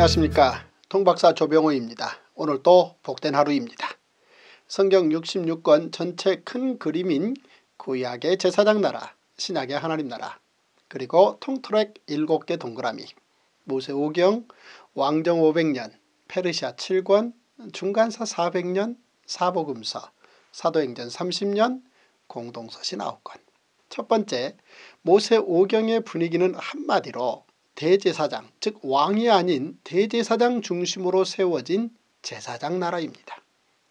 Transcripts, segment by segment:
안녕하십니까 통박사 조병호입니다. 오늘 또 복된 하루입니다. 성경 66권 전체 큰 그림인 구약의 제사장 나라 신약의 하나님 나라 그리고 통트랙 7개 동그라미 모세오경 왕정 500년 페르시아 7권 중간사 400년 사복음서 사도행전 30년 공동서신 9권 첫 번째 모세오경의 분위기는 한마디로 대제사장 즉 왕이 아닌 대제사장 중심으로 세워진 제사장 나라입니다.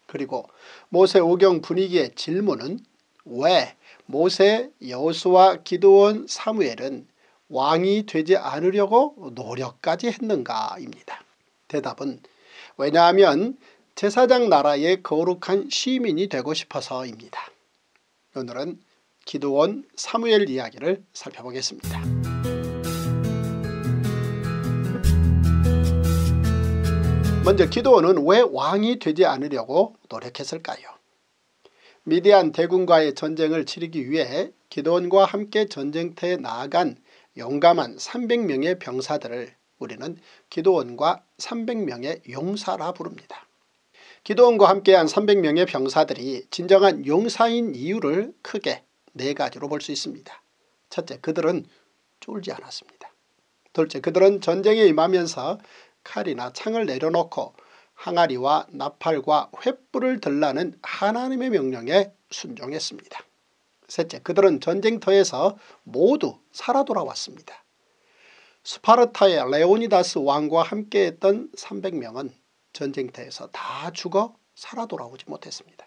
그리고 모세 오경 분위기의 질문은 왜 모세, 여호수와 기도원, 사무엘은 왕이 되지 않으려고 노력까지 했는가입니다. 대답은 왜냐하면 제사장 나라의 거룩한 시민이 되고 싶어서입니다. 오늘은 기도원 사무엘 이야기를 살펴보겠습니다. 먼저 기도원은 왜 왕이 되지 않으려고 노력했을까요? 미디안 대군과의 전쟁을 치르기 위해 기도원과 함께 전쟁터에 나아간 용감한 300명의 병사들을 우리는 기도원과 300명의 용사라 부릅니다. 기도원과 함께한 300명의 병사들이 진정한 용사인 이유를 크게 네 가지로 볼 수 있습니다. 첫째, 그들은 쫄지 않았습니다. 둘째, 그들은 전쟁에 임하면서 칼이나 창을 내려놓고 항아리와 나팔과 횃불을 들라는 하나님의 명령에 순종했습니다. 셋째, 그들은 전쟁터에서 모두 살아 돌아왔습니다. 스파르타의 레오니다스 왕과 함께했던 300명은 전쟁터에서 다 죽어 살아 돌아오지 못했습니다.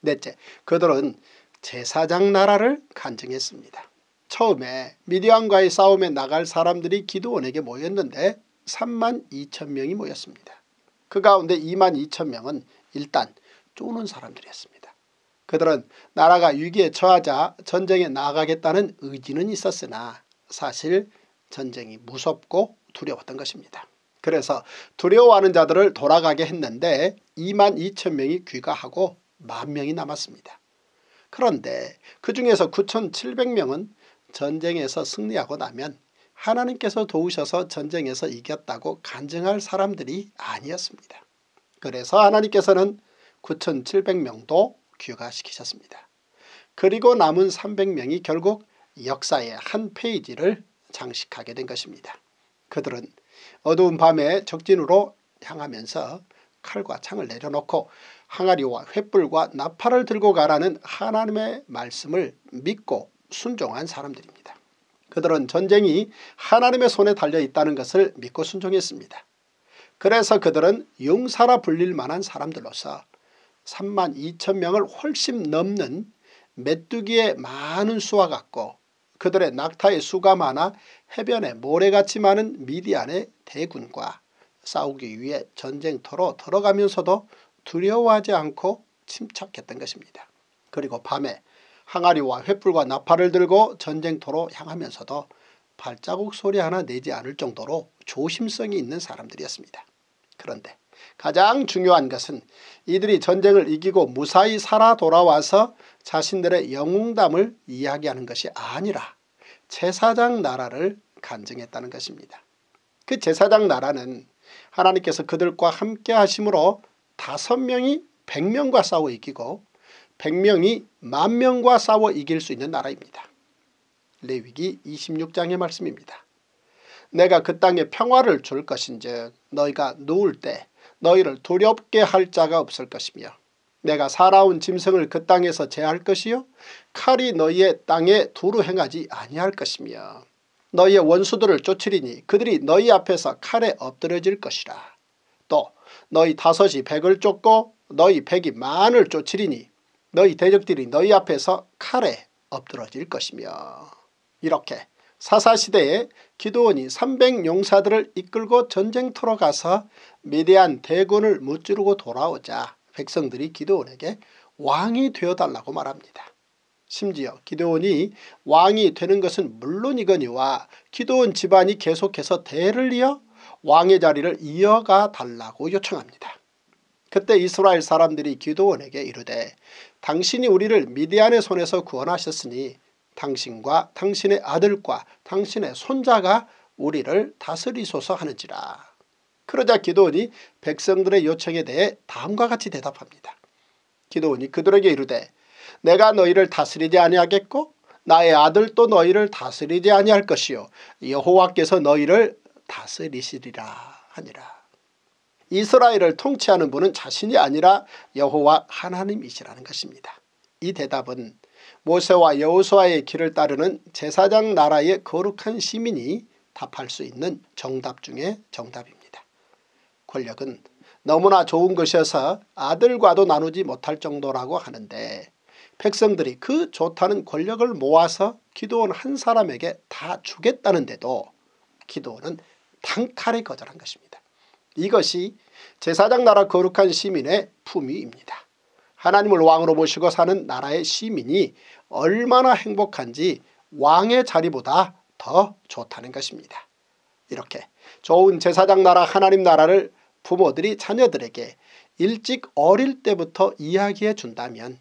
넷째, 그들은 제사장 나라를 간증했습니다. 처음에 미디안과의 싸움에 나갈 사람들이 기도원에게 모였는데 3만 2천 명이 모였습니다. 그 가운데 2만 2천 명은 일단 쪼는 사람들이었습니다. 그들은 나라가 위기에 처하자 전쟁에 나가겠다는 의지는 있었으나 사실 전쟁이 무섭고 두려웠던 것입니다. 그래서 두려워하는 자들을 돌아가게 했는데 2만 2천 명이 귀가하고 만 명이 남았습니다. 그런데 그 중에서 9,700명은 전쟁에서 승리하고 나면 하나님께서 도우셔서 전쟁에서 이겼다고 간증할 사람들이 아니었습니다. 그래서 하나님께서는 9,700명도 귀가시키셨습니다. 그리고 남은 300명이 결국 역사의 한 페이지를 장식하게 된 것입니다. 그들은 어두운 밤에 적진으로 향하면서 칼과 창을 내려놓고 항아리와 횃불과 나팔을 들고 가라는 하나님의 말씀을 믿고 순종한 사람들입니다. 그들은 전쟁이 하나님의 손에 달려 있다는 것을 믿고 순종했습니다. 그래서 그들은 용사라 불릴 만한 사람들로서 3만 2천 명을 훨씬 넘는 메뚜기의 많은 수와 같고 그들의 낙타의 수가 많아 해변에 모래같이 많은 미디안의 대군과 싸우기 위해 전쟁터로 들어가면서도 두려워하지 않고 침착했던 것입니다. 그리고 밤에 항아리와 횃불과 나팔을 들고 전쟁터로 향하면서도 발자국 소리 하나 내지 않을 정도로 조심성이 있는 사람들이었습니다. 그런데 가장 중요한 것은 이들이 전쟁을 이기고 무사히 살아 돌아와서 자신들의 영웅담을 이야기하는 것이 아니라 제사장 나라를 간증했다는 것입니다. 그 제사장 나라는 하나님께서 그들과 함께 하심으로 다섯 명이 백명과 싸워 이기고 100명이 만명과 싸워 이길 수 있는 나라입니다. 레위기 26장의 말씀입니다. 내가 그 땅에 평화를 줄 것인즉 너희가 누울 때 너희를 두렵게 할 자가 없을 것이며 내가 살아온 짐승을 그 땅에서 제할 것이요 칼이 너희의 땅에 두루 행하지 아니할 것이며 너희의 원수들을 쫓으리니 그들이 너희 앞에서 칼에 엎드려질 것이라 또 너희 다섯이 백을 쫓고 너희 백이 만을 쫓으리니 너희 대적들이 너희 앞에서 칼에 엎드러질 것이며 이렇게 사사시대에 기도원이 300용사들을 이끌고 전쟁터로 가서 미대한 대군을 무찌르고 돌아오자 백성들이 기도원에게 왕이 되어달라고 말합니다. 심지어 기도원이 왕이 되는 것은 물론이거니와 기도원 집안이 계속해서 대를 이어 왕의 자리를 이어가 달라고 요청합니다. 그때 이스라엘 사람들이 기도원에게 이르되 당신이 우리를 미디안의 손에서 구원하셨으니 당신과 당신의 아들과 당신의 손자가 우리를 다스리소서 하는지라. 그러자 기도원이 백성들의 요청에 대해 다음과 같이 대답합니다. 기도원이 그들에게 이르되 내가 너희를 다스리지 아니하겠고 나의 아들도 너희를 다스리지 아니할 것이요 여호와께서 너희를 다스리시리라 하니라. 이스라엘을 통치하는 분은 자신이 아니라 여호와 하나님이시라는 것입니다. 이 대답은 모세와 여호수아의 길을 따르는 제사장 나라의 거룩한 시민이 답할 수 있는 정답 중의 정답입니다. 권력은 너무나 좋은 것이어서 아들과도 나누지 못할 정도라고 하는데 백성들이 그 좋다는 권력을 모아서 기도원 한 사람에게 다 주겠다는데도 기도원은 단칼에 거절한 것입니다. 이것이 제사장 나라 거룩한 시민의 품위입니다. 하나님을 왕으로 모시고 사는 나라의 시민이 얼마나 행복한지 왕의 자리보다 더 좋다는 것입니다. 이렇게 좋은 제사장 나라 하나님 나라를 부모들이 자녀들에게 일찍 어릴 때부터 이야기해 준다면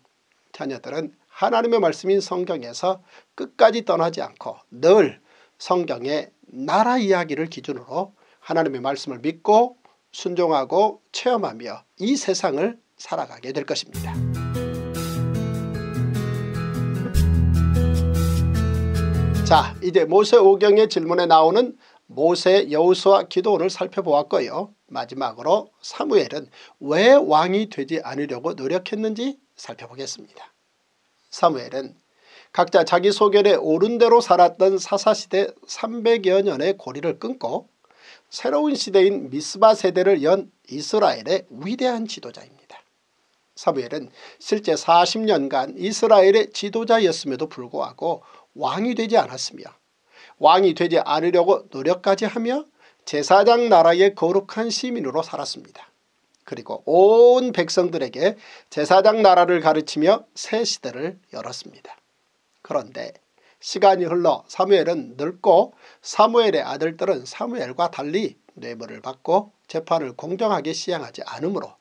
자녀들은 하나님의 말씀인 성경에서 끝까지 떠나지 않고 늘 성경의 나라 이야기를 기준으로 하나님의 말씀을 믿고 순종하고 체험하며 이 세상을 살아가게 될 것입니다. 자 이제 모세 오경의 질문에 나오는 모세 여우수와 기도원을 살펴보았고요. 마지막으로 사무엘은 왜 왕이 되지 않으려고 노력했는지 살펴보겠습니다. 사무엘은 각자 자기 소견에 옳은 대로 살았던 사사시대 300여 년의 고리를 끊고 새로운 시대인 미스바 세대를 연 이스라엘의 위대한 지도자입니다. 사무엘은 실제 40년간 이스라엘의 지도자였음에도 불구하고 왕이 되지 않았으며 왕이 되지 않으려고 노력까지 하며 제사장 나라의 거룩한 시민으로 살았습니다. 그리고 온 백성들에게 제사장 나라를 가르치며 새 시대를 열었습니다. 그런데 시간이 흘러 사무엘은 늙고 사무엘의 아들들은 사무엘과 달리 뇌물을 받고 재판을 공정하게 시행하지 않으므로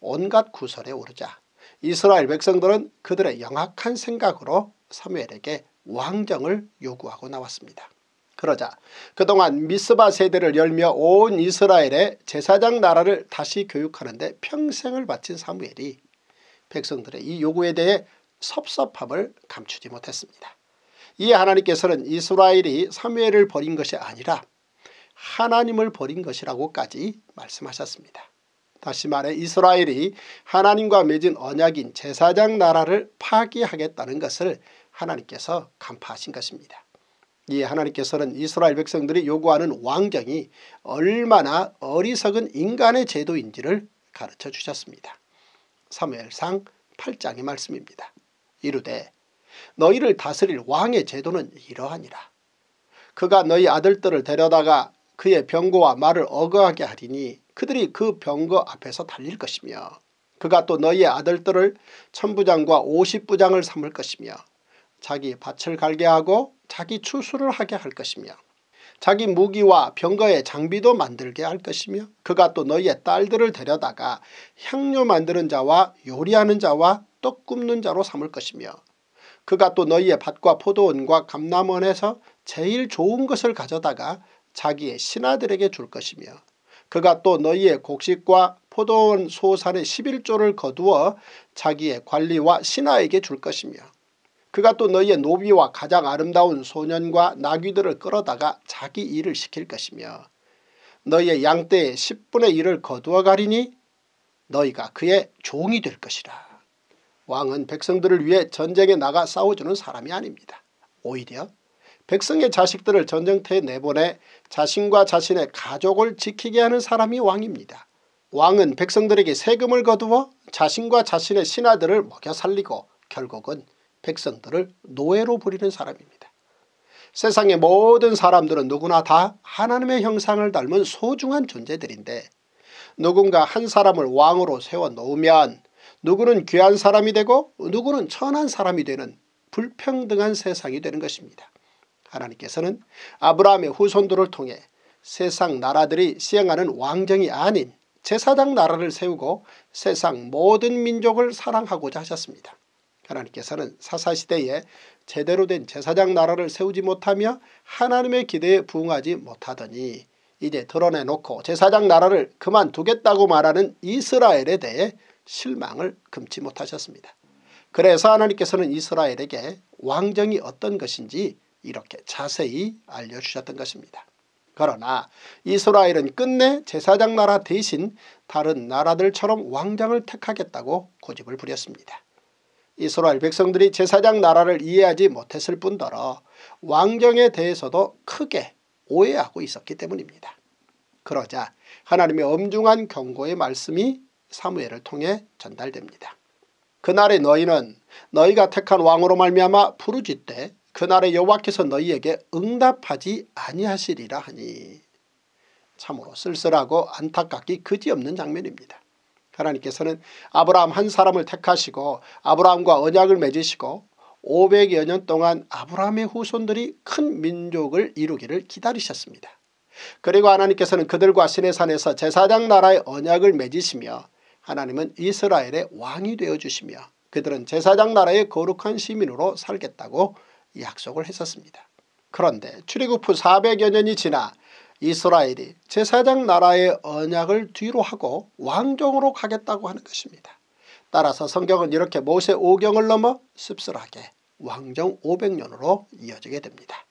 온갖 구설에 오르자 이스라엘 백성들은 그들의 영악한 생각으로 사무엘에게 왕정을 요구하고 나왔습니다. 그러자 그동안 미스바 세대를 열며 온 이스라엘의 제사장 나라를 다시 교육하는 데 평생을 바친 사무엘이 백성들의 이 요구에 대해 섭섭함을 감추지 못했습니다. 이에 하나님께서는 이스라엘이 사무엘을 버린 것이 아니라 하나님을 버린 것이라고까지 말씀하셨습니다. 다시 말해 이스라엘이 하나님과 맺은 언약인 제사장 나라를 파기하겠다는 것을 하나님께서 간파하신 것입니다. 이 하나님께서는 이스라엘 백성들이 요구하는 왕정이 얼마나 어리석은 인간의 제도인지를 가르쳐 주셨습니다. 사무엘상 8장의 말씀입니다. 이르되 너희를 다스릴 왕의 제도는 이러하니라. 그가 너희 아들들을 데려다가 그의 병거와 말을 어거하게 하리니 그들이 그 병거 앞에서 달릴 것이며 그가 또 너희의 아들들을 천부장과 오십부장을 삼을 것이며 자기 밭을 갈게 하고 자기 추수를 하게 할 것이며 자기 무기와 병거의 장비도 만들게 할 것이며 그가 또 너희의 딸들을 데려다가 향료 만드는 자와 요리하는 자와 떡 굽는 자로 삼을 것이며 그가 또 너희의 밭과 포도원과 감남원에서 제일 좋은 것을 가져다가 자기의 신하들에게 줄 것이며 그가 또 너희의 곡식과 포도원 소산의 11조를 거두어 자기의 관리와 신하에게 줄 것이며 그가 또 너희의 노비와 가장 아름다운 소년과 나귀들을 끌어다가 자기 일을 시킬 것이며 너희의 양떼의 10분의 1을 거두어 가리니 너희가 그의 종이 될 것이라. 왕은 백성들을 위해 전쟁에 나가 싸워주는 사람이 아닙니다. 오히려 백성의 자식들을 전쟁터에 내보내 자신과 자신의 가족을 지키게 하는 사람이 왕입니다. 왕은 백성들에게 세금을 거두어 자신과 자신의 신하들을 먹여 살리고 결국은 백성들을 노예로 부리는 사람입니다. 세상의 모든 사람들은 누구나 다 하나님의 형상을 닮은 소중한 존재들인데 누군가 한 사람을 왕으로 세워놓으면 누구는 귀한 사람이 되고 누구는 천한 사람이 되는 불평등한 세상이 되는 것입니다. 하나님께서는 아브라함의 후손들을 통해 세상 나라들이 시행하는 왕정이 아닌 제사장 나라를 세우고 세상 모든 민족을 사랑하고자 하셨습니다. 하나님께서는 사사시대에 제대로 된 제사장 나라를 세우지 못하며 하나님의 기대에 부응하지 못하더니 이제 드러내놓고 제사장 나라를 그만두겠다고 말하는 이스라엘에 대해 실망을 금치 못하셨습니다. 그래서 하나님께서는 이스라엘에게 왕정이 어떤 것인지 이렇게 자세히 알려주셨던 것입니다. 그러나 이스라엘은 끝내 제사장 나라 대신 다른 나라들처럼 왕정을 택하겠다고 고집을 부렸습니다. 이스라엘 백성들이 제사장 나라를 이해하지 못했을 뿐더러 왕정에 대해서도 크게 오해하고 있었기 때문입니다. 그러자 하나님의 엄중한 경고의 말씀이 사무엘을 통해 전달됩니다. 그날에 너희는 너희가 택한 왕으로 말미암아 부르짖되 그날에 여호와께서 너희에게 응답하지 아니하시리라 하니 참으로 쓸쓸하고 안타깝기 그지없는 장면입니다. 하나님께서는 아브라함 한 사람을 택하시고 아브라함과 언약을 맺으시고 500여 년 동안 아브라함의 후손들이 큰 민족을 이루기를 기다리셨습니다. 그리고 하나님께서는 그들과 시내산에서 제사장 나라의 언약을 맺으시며 하나님은 이스라엘의 왕이 되어주시며 그들은 제사장 나라의 거룩한 시민으로 살겠다고 약속을 했었습니다. 그런데 출애굽 후 400여 년이 지나 이스라엘이 제사장 나라의 언약을 뒤로 하고 왕정으로 가겠다고 하는 것입니다. 따라서 성경은 이렇게 모세 오경을 넘어 씁쓸하게 왕정 500년으로 이어지게 됩니다.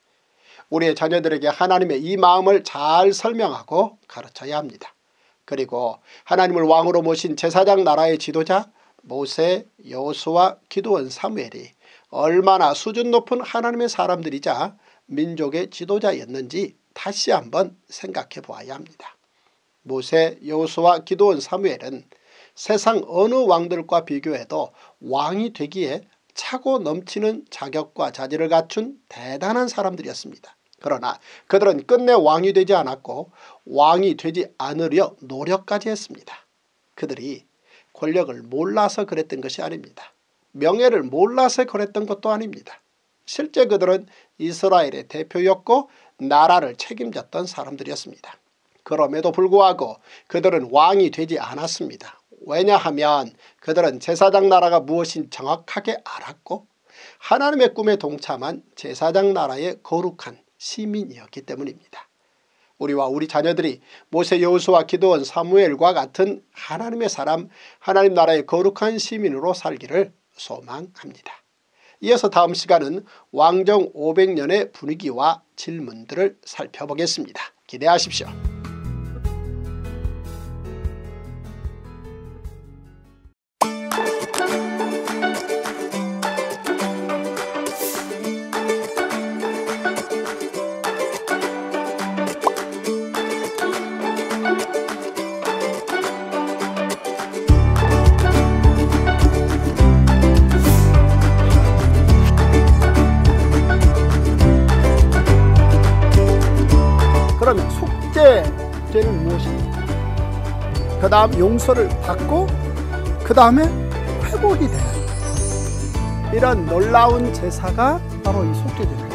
우리의 자녀들에게 하나님의 이 마음을 잘 설명하고 가르쳐야 합니다. 그리고 하나님을 왕으로 모신 제사장 나라의 지도자 모세, 여호수와 기도원 사무엘이 얼마나 수준 높은 하나님의 사람들이자 민족의 지도자였는지 다시 한번 생각해 보아야 합니다. 모세, 여호수와 기도원 사무엘은 세상 어느 왕들과 비교해도 왕이 되기에 차고 넘치는 자격과 자질을 갖춘 대단한 사람들이었습니다. 그러나 그들은 끝내 왕이 되지 않았고 왕이 되지 않으려 노력까지 했습니다. 그들이 권력을 몰라서 그랬던 것이 아닙니다. 명예를 몰라서 그랬던 것도 아닙니다. 실제 그들은 이스라엘의 대표였고 나라를 책임졌던 사람들이었습니다. 그럼에도 불구하고 그들은 왕이 되지 않았습니다. 왜냐하면 그들은 제사장 나라가 무엇인 정확하게 알았고 하나님의 꿈에 동참한 제사장 나라의 거룩한 시민이었기 때문입니다. 우리와 우리 자녀들이 모세 여호수와 기도원 사무엘과 같은 하나님의 사람 하나님 나라의 거룩한 시민으로 살기를 소망합니다. 이어서 다음 시간은 왕정 500년의 분위기와 질문들을 살펴보겠습니다. 기대하십시오. 그 다음 용서를 받고 그 다음에 회복이 되는 이런 놀라운 제사가 바로 이 속죄제입니다.